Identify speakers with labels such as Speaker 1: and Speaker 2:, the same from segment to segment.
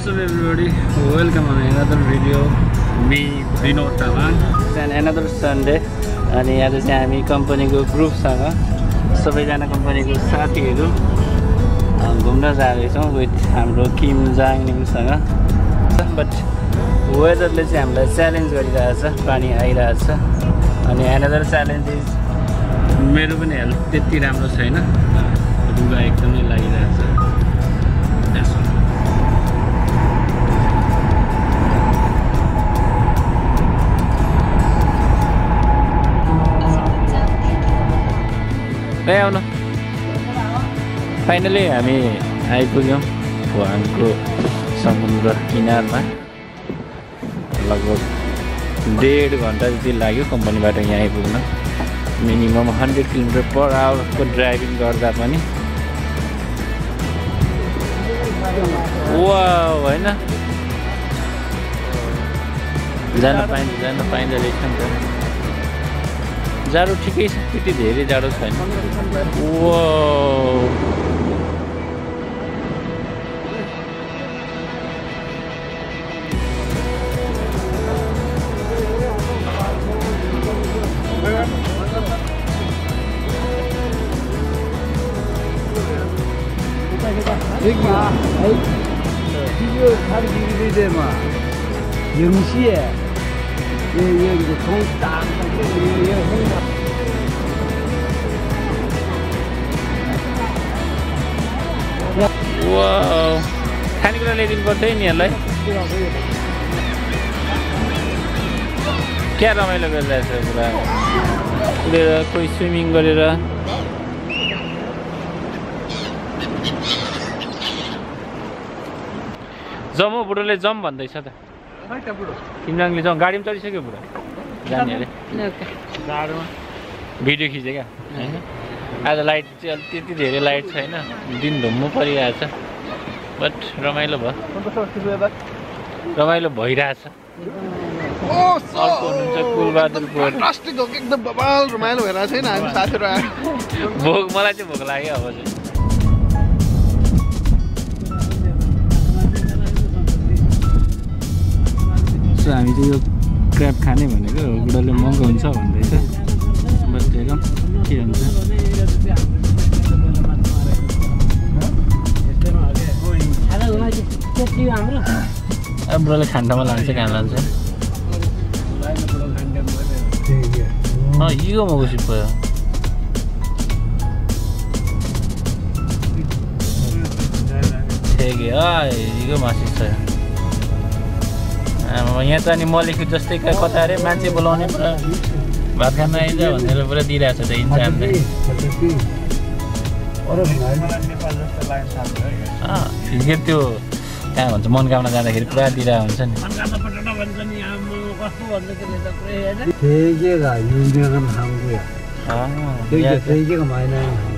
Speaker 1: What's up everybody? Welcome on another video. Me Vinod Taman. Another Sunday. अनि आज चाहिँ हामी कम्पनीको ग्रुपसँग सबैजना कम्पनीको साथीहरू घुम्न जाँदैछौँ विथ हाम्रो किम जाङनिङसँग बट वेदरले चाहिँ हामीलाई च्यालेन्ज गरिरहेछ पानी आइरहेछ अनि एनदर च्यालेन्ज इज मेरो पनि हेल्थ त्यति राम्रो छैन रुगा एकदमै लागिरहेछ फाइनली हामी आइपुग्यौँ भुवाङको समुद्र किनारमा लगभग डेढ घन्टा जति लाग्यो कम्पनीबाट यहाँ आइपुग्न मिनिमम हन्ड्रेड किलोमिटर पर आवरको ड्राइभिङ गर्दा पनि वा होइन जान पाइन्छ जान पाइँदो रहेछ नि त 자로 튀게 스피드 내리자로 선 우와.
Speaker 2: 여기 아이 비교 다리 길이 되마 영시에 ये ये गुठों टांग ये ये
Speaker 1: होगा खानेकुरा ल्याइदिनु पर्छ है यिनीहरूलाई। क्या रमाइलो गरिरहेछ पुरा उडेर कोही स्विमिङ गरेर। जम बुढोले जम भन्दैछ त। जाउँ गाडी पनि चढिसक्यो बुढो। जाने। अरे भिडियो खिचेँ क्या? होइन? आज लाइट चाहिँ अलिक त्यति धेरै लाइट छैन। दिन धुम्म परिरहेछ बट रमाइलो भयो। रमाइलो भइरहेछ। अर्को हुनुहुन्छ कुलबहादुर गोर
Speaker 3: प्लास्टिक हो कि एकदम रमाइलो भइरहेको छैन। हामी साथीहरू
Speaker 1: भोक मलाई चाहिँ भोक लाग्यो अब चाहिँ। हामी चाहिँ यो क्र्याप खाने भनेको उनीहरूले महँगो हुन्छ भन्दैछ बट हेरौँ के हुन्छ अब ब्रोले खान्टामा लान्छ कहाँ लान्छ अँ यो म घुसी पऱ्यो ठेके इगो मासिस छ यहाँ त अनि मलेख्यु जस्तै कता अरे मान्छे बोलाउने पुरा भात खान आइन्छ भनेर पुरा दिइरहेको छ त इन्सानले ठिकै त्यो कहाँ भन्छ मनकामना जाँदाखेरि पुरा दिइरहेको हुन्छ नि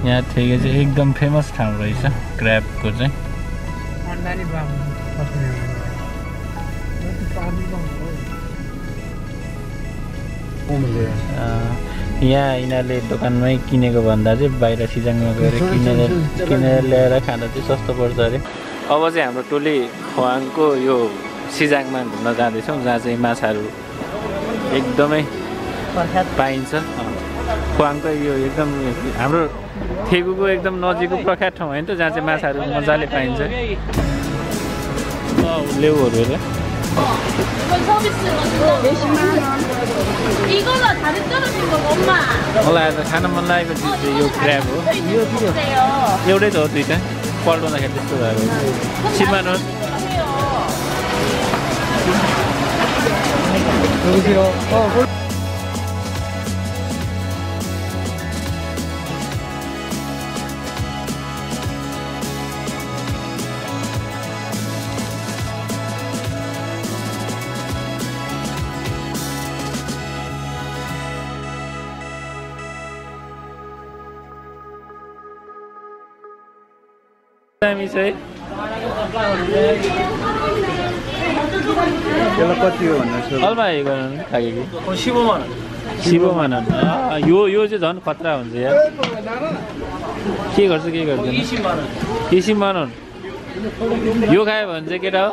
Speaker 1: यहाँ ठेके चाहिँ एकदम फेमस ठाउँ रहेछ क्राबको चाहिँ यहाँ यिनीहरूले दोकानमै किनेको भन्दा चाहिँ बाहिर सिजनमा गएर किनेर किनेर ल्याएर खाँदा चाहिँ सस्तो पर्छ अरे। अब चाहिँ हाम्रो टोली खवाङको यो सिजाङमा घुम्न जाँदैछौँ जहाँ चाहिँ माछाहरू एकदमै पाइन्छ। खवाङको यो एकदम हाम्रो थेगुको एकदम नजिकको प्रख्यात ठाउँ होइन त जहाँ चाहिँ माछाहरू मजाले पाइन्छ। लेउहरू
Speaker 4: 건 서비스로 준다고. 이거는 다른 떨어진 거고, 엄마.
Speaker 1: Hola, sana malay ko
Speaker 4: dito yung grabo. Yo, yo.
Speaker 1: Yo, dito, dito. Kualo na kaya dito.
Speaker 4: 10만 원.
Speaker 2: 여보세요. 어,
Speaker 3: दामी छ है
Speaker 1: यो यो चाहिँ झन् खतरा हुन्छ यहाँ के गर्छ के
Speaker 2: गर्छ
Speaker 1: किसिम मानन यो खायो भने चाहिँ केटा हो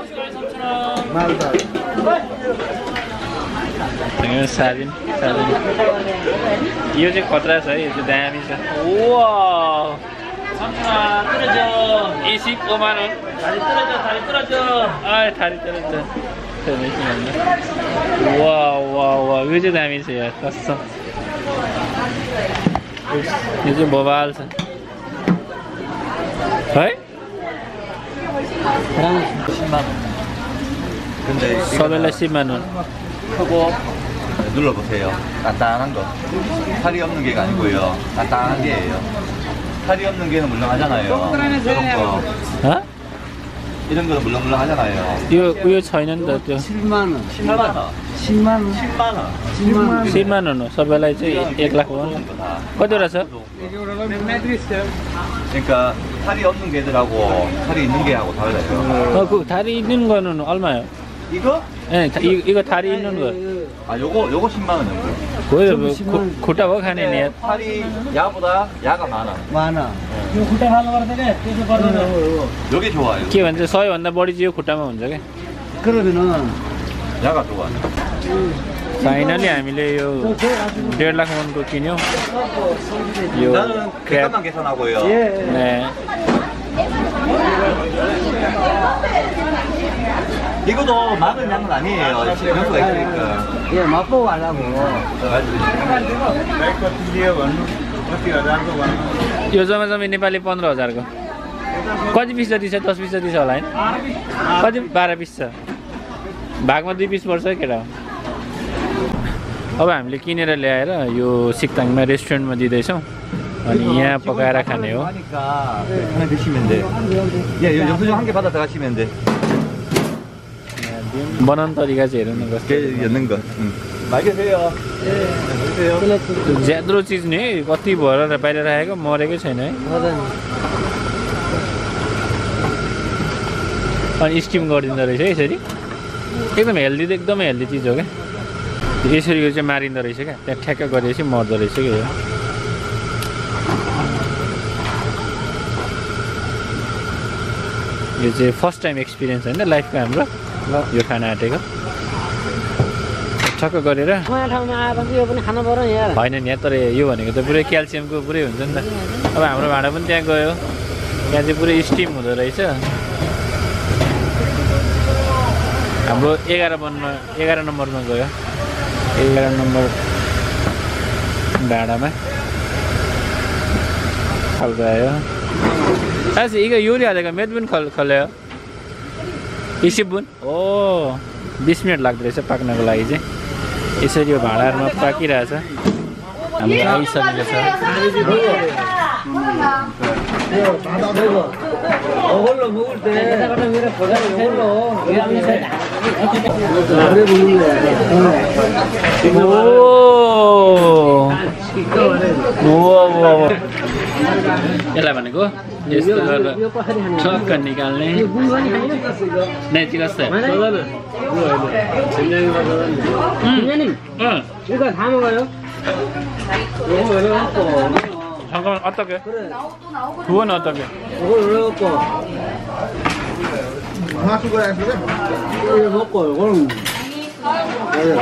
Speaker 1: सादिन सादिन यो चाहिँ खतरा छ है यो चाहिँ दामी छ ओ 삼촌아 떨어져. 이식 5만원 다리 떨어져 다리 떨어져. 아 다리 떨어져. 와와와. 그저 담이세요. 땄어. 요즘 뭐 봐서 어이?
Speaker 5: 10만원 근데
Speaker 1: 서벨라 10만원.
Speaker 5: 크고 눌러보세요. 단단한 거. 살이 없는 게 아니고요. 단단한게에요. 살이 없는 게는 물렁하잖아요. 이런 거
Speaker 1: 어?
Speaker 5: 이런 거는 물렁물렁하잖아요.
Speaker 1: 이거 위에 차 있는데 또
Speaker 2: 7만 원.
Speaker 5: 10만 원.
Speaker 2: 10만 원.
Speaker 5: 10만 원. 10मान 원.
Speaker 2: 10만 원.
Speaker 1: 서벨라 이제 1 lakh
Speaker 5: won.
Speaker 1: 거들어서?
Speaker 5: 그러니까 살이 없는 개들하고 살이 있는 개하고 다르다.
Speaker 1: 어, 그 다리 있는 거는 얼마요?
Speaker 5: 이거?
Speaker 1: 네, 다, 이, 이거 다리 있는 거.
Speaker 5: 아, 요거 요거 10만 원 정도.
Speaker 1: 그거요,
Speaker 2: 좀
Speaker 1: 뭐,
Speaker 2: 심한-
Speaker 1: 고, 고타 뭐 가네, 니
Speaker 5: 살이 야보다 야가 많아.
Speaker 2: 많아
Speaker 5: 여기 좋아요.
Speaker 1: के भन्छ सयभन्दा बढी चाहिँ यो खुट्टामा हुन्छ क्या
Speaker 2: 그러면은
Speaker 5: 야가 좋아요.
Speaker 1: फाइनली हामीले यो डेढ लाख मनको किन्यौँ यो
Speaker 5: 나는
Speaker 1: क्र्याब
Speaker 5: 객관만 계산하고요.
Speaker 1: 네.
Speaker 5: 이거도 많은 양은 아니에요. 명수가 있으니까.
Speaker 2: 예 맛보고 가려고
Speaker 1: यो जम्मा जम्मी नेपाली पन्ध्र हजारको कति पिस जति छ दस पिस जति छ होला होइन कति बाह्र पिस छ भागमा दुई पिस पर्छ केटा हो अब हामीले किनेर ल्याएर यो सिक्ताङमा रेस्टुरेन्टमा दिँदैछौँ अनि यहाँ पकाएर खाने हो बनाउने तरिका चाहिँ हेरौँ न
Speaker 5: हेर्नु नि
Speaker 1: ज्याद्रो चिज नि है कति भएर बाहिर राखेको मरेकै छैन है। अनि स्टिम गरिदिँदो रहेछ है यसरी। एकदम हेल्दी त एकदमै हेल्दी चिज हो क्या। यसरी यो चाहिँ मारिँदो रहेछ क्या। त्यहाँ ठ्याक्क गरेपछि मर्दो रहेछ क्या यो। यो चाहिँ फर्स्ट टाइम एक्सपिरियन्स होइन लाइफको हाम्रो। यो खाना आँटेको। छक्क गरेर। होइन नि यहाँ तर यो भनेको त पुरै क्याल्सियमको पुरै हुन्छ नि त। अब हाम्रो भाँडा पनि त्यहाँ गयो। त्यहाँ चाहिँ पुरै स्टिम हुँदो रहेछ। हाम्रो एघार वनमा एघार नम्बरमा गयो। एघार नम्बर भाँडामा। खाल्को आयो साँच्ची यो हालेको मेद पनि खल खल्यो। इसिबुन। ओ बिस मिनट लाग्दो रहेछ पाक्नको लागि चाहिँ। यसरी यो भाँडाहरूमा पाकिरहेछ। हाम्रो आइसकेको छ। ओ यसलाई भनेको यस्तो गरेर ठक्क निकाल्ने नेची कस्तो
Speaker 2: 이거 다 먹어요?
Speaker 1: 잠깐만 어떻게? 그건 어떻게?
Speaker 2: 이걸 올려갖고
Speaker 3: 하나 수고하셨어요.
Speaker 2: 이거 먹고 이거는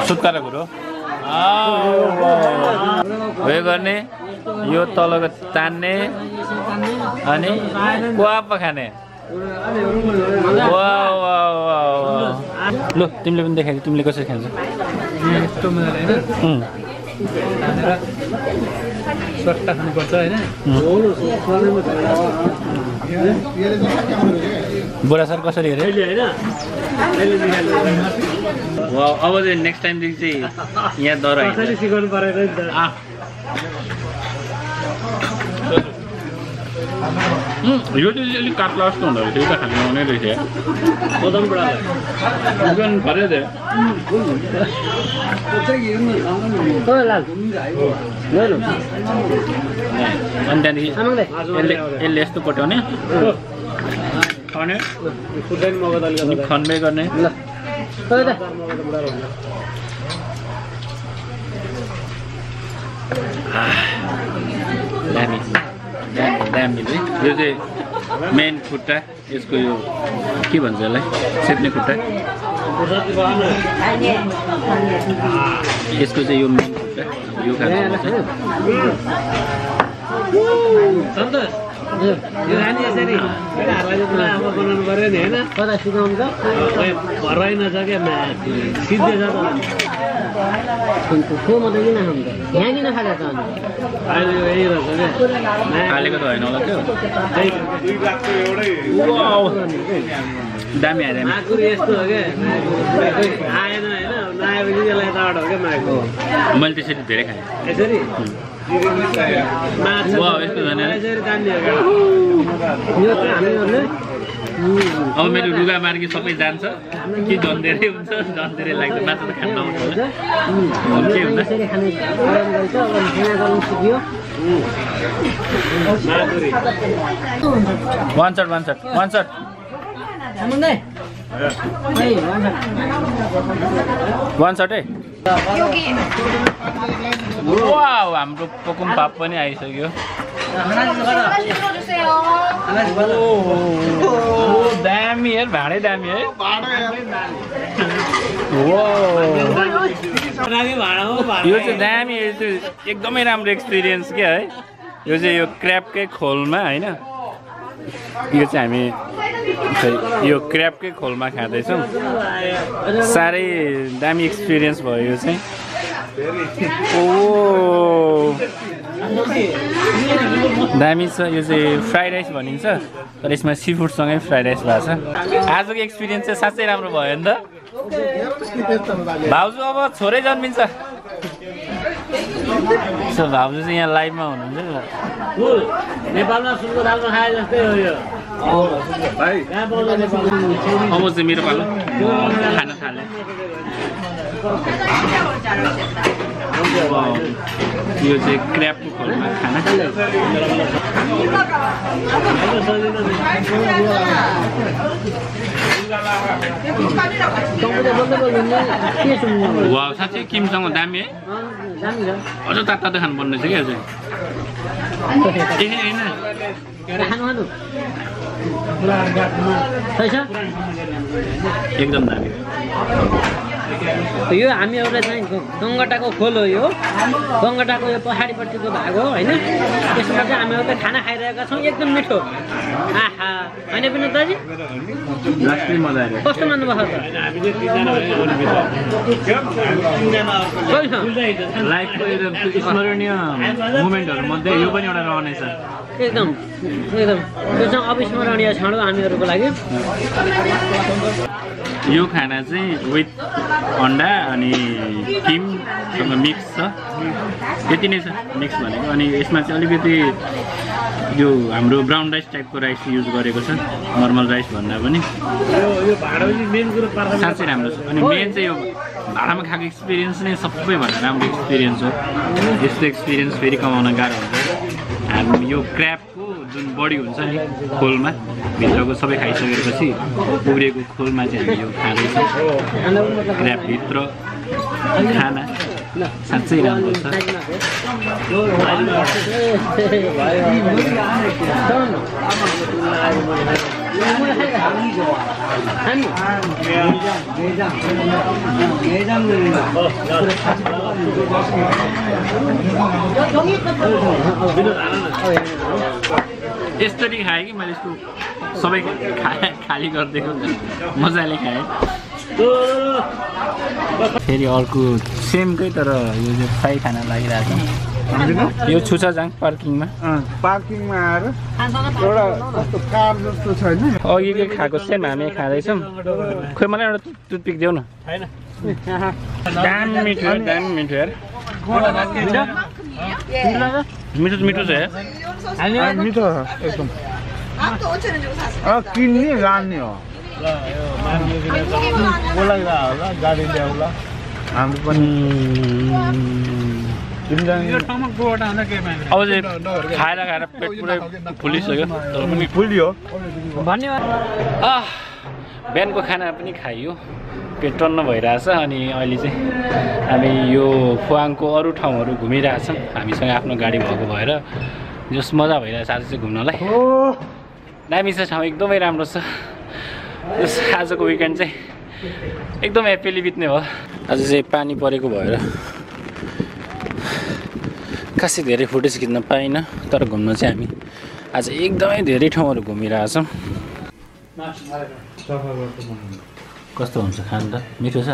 Speaker 1: 숟가락으로? उयो गर्ने यो तलको तान्ने अनि कुवा खाने? लु तिमीले पनि देखाएको तिमीले कसरी
Speaker 2: खेल्छ खानुपर्छ
Speaker 1: बुढा सर कसरी हेरे? अब चाहिँ नेक्स्ट टाइमदेखि चाहिँ यहाँ दर
Speaker 2: सिकाउनु परेको नि त
Speaker 1: यो चाहिँ अलिक काट्ला जस्तो हुँदो रहेछ यो त खानु आउने रहेछ अनि त्यहाँदेखि यसले यस्तो पट्याउने खन्ने खन्ने गर्ने दामी दामी दामी है यो चाहिँ मेन खुट्टा यसको यो के भन्छ यसलाई सेप्ने खुट्टा यसको चाहिँ यो मेन खुट्टा यो खान्छ
Speaker 2: कता सिकाउँछ सिद्धे छ
Speaker 6: किन खान्छ यहाँ किन त
Speaker 2: अहिले यही रहेछ क्या
Speaker 1: दामी
Speaker 2: माकुर यस्तो हो क्या आएन होइन नआएपछि यसलाई यताबाट हो क्या माकुर
Speaker 1: मैले त्यसरी धेरै खाएँ
Speaker 2: यसरी
Speaker 1: अब मेरो लुगा मार्गी सबै जान्छ। कि झन् धेरै हुन्छ? झन् धेरै लाग्छ। माछा त खान नआउँछ होला। के हुँदा
Speaker 6: यसरी खाने प्रयोग गर्छ अब खाना गर्नु सिकियो
Speaker 2: Makuri
Speaker 1: one shot one
Speaker 6: shot one भन्छ
Speaker 1: वान सट है वाउ हाम्रो पोकुम पाप पनि आइसक्यो। दामी है भाँडै दामी है। यो चाहिँ दामी एकदमै राम्रो एक्सपिरियन्स क्या है। यो चाहिँ यो क्र्याबकै खोलमा होइन? यो चाहिँ हामी खै यो क्र्याबकै खोलमा खाँदैछौँ। साह्रै दामी एक्सपिरियन्स भयो यो चाहिँ। ओ दामी छ यो चाहिँ फ्राइड राइस भनिन्छ तर यसमा सी फुडसँगै फ्राइड राइस भएको छ। आजको एक्सपिरियन्स चाहिँ साँच्चै राम्रो भयो नि त। भाउजू अब छोरै जन्मिन्छ। सो भाउजू चाहिँ यहाँ लाइभमा हुनुहुन्छ
Speaker 2: नेपालमा सुनको दालमा खाए जस्तै हो यो।
Speaker 1: अब चाहिँ मेरो पालो। खान थाले। यो चाहिँ क्र्याबको खोलमा खाना। वा साँच्चै किमसँग दामी है? अझ तातो तातो खानु पर्ने रहेछ क्या चाहिँ होइन? एकदम दामी।
Speaker 6: यो हामीहरूले चाहिँ गङ्गटाको खोल हो यो। गङ्गटाको यो पहाडीपट्टिको भाग हो होइन? त्यसमा चाहिँ हामीहरूले खाना खाइरहेका छौँ एकदम मिठो। आहा होइन पनि दाजु? कस्तो मान्नुभएको छ?
Speaker 1: लाइफको एकदम स्मरणीय मोमेन्टहरू मध्ये यो पनि एउटा रहनेछ।
Speaker 6: एकदम। एकदम। त्यो चाहिँ अविस्मरणीय क्षण हामीहरूको लागि।
Speaker 1: यो खाना चाहिँ विथ अन्डा अनि किमसँग मिक्स छ। त्यति नै छ मिक्स भनेको। अनि यसमा चाहिँ अलिकति यो हाम्रो ब्राउन राइस टाइपको राइस युज गरेको छ नर्मल राइस भन्दा पनि। साँच्चै राम्रो छ। अनि मेन चाहिँ यो भाडामा खाएको एक्सपिरियन्स नै सबैभन्दा राम्रो एक्सपिरियन्स हो। यस्तो एक्सपिरियन्स फेरि कमाउन गाह्रो हुन्छ। हामी यो क्र्याबको जुन बडी हुन्छ नि खोलमा भित्रको सबै खाइसकेपछि उब्रिएको खोलमा चाहिँ हामी यो खाँदैछौँ। क्र्याबभित्र खाना साँच्चै राम्रो छ। यस्तरी खाएँ कि मैले यसको सबै खा खाली गरिदिएको मजाले खाएँ। फेरि अर्को सेमकै तर यो चाहिँ फ्राई खाना लागिरहेको छ। यो छुचाजाङ पार्किङमा।
Speaker 3: पार्किङमा आएर एउटा कस्तो कार जस्तो छैन
Speaker 1: अघिकै खाएको सेम हामी खाँदैछौँ। खोइ मलाई एउटा टुथपिक देऊ न। दामी मिठो दामी मिठो मिठो मिठो छ
Speaker 3: मिठो एकदम. अँ, किन्ने लाने हो. होला गाडी ल्याउला हाम्रो पनि
Speaker 1: अब चाहिँ खाएर खाएर पेट पुरै फुलिसक्यो तर पनि
Speaker 3: फुल्यो
Speaker 6: धन्यवाद.
Speaker 1: बिहानको खाना पनि खाइयो पेट टन्न भइरहेछ अनि अहिले चाहिँ हामी यो फुवाङको अरू ठाउँहरू घुमिरहेछौँ हामीसँग आफ्नो गाडी भएको भएर जस मजा भइरहेछ आज चाहिँ घुम्नलाई। दामी छ ठाउँ एकदमै राम्रो छ। जस आजको विकेन्ड चाहिँ एकदम ह्याप्पिली बित्ने भयो। आज चाहिँ पानी परेको भएर खासै धेरै फुटेज खिच्न पाइनँ तर घुम्न चाहिँ हामी आज एकदमै धेरै ठाउँहरू घुमिरहेछौँ कस्तो हुन्छ खानु त? मिठो छ?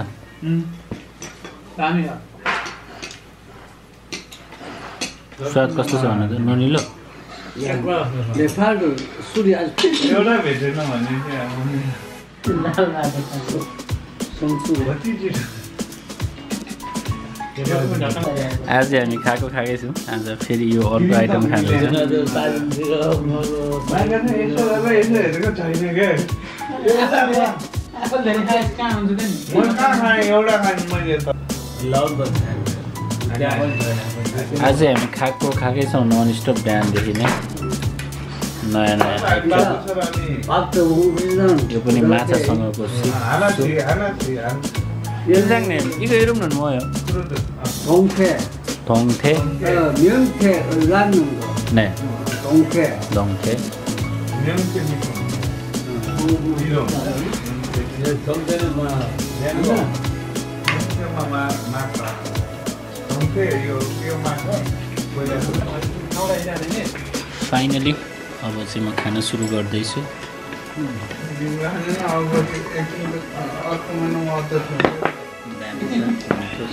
Speaker 1: स्वाद कस्तो छ भन्नु त? नुनिलो?
Speaker 3: एउटा
Speaker 1: आज हामी खाएको खाएकै छौँ आज फेरि यो अर्को आइटम खाँदैछौँ। आज हामी खाएको खाएकै छौँ नन स्टप बिहानदेखि नै। नयाँ नयाँ यो पनि माछासँगको सुप 일장님 이거 이름은 뭐예요?
Speaker 2: 동태,
Speaker 1: 동태?
Speaker 2: 어, 명태 얼라는 거,
Speaker 1: 네,
Speaker 2: 동태.
Speaker 1: 동태.
Speaker 3: 이름
Speaker 2: 동태는 뭐,
Speaker 3: 형제마마 마카 동태 이거 이거 마카 뭐냐
Speaker 1: फाइनली अब चाहिँ म खान सुरु गर्दैछु छ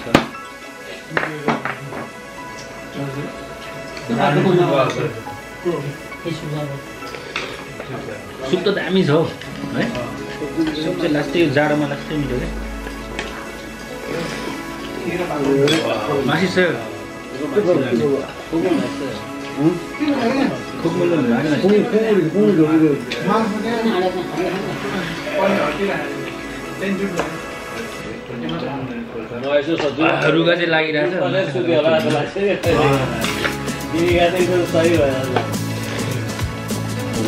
Speaker 1: छ सुप त दामी छ हौ है? सुप चाहिँ लास्टै जाडोमा लास्टै मिठो क्या मासी सर चाहिँ लागिरहेछ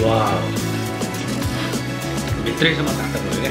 Speaker 1: वाह भित्रैसम्म काट्दा भयो क्या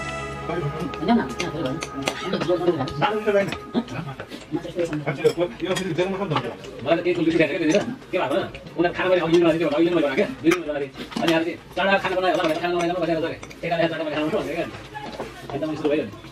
Speaker 2: के भएको उनीहरू खाना खाना बनायो होला भनेर खाना बनाएर बसेर खाना भनेको क्या एकदम सुरु नि